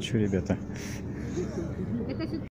Что, ребята,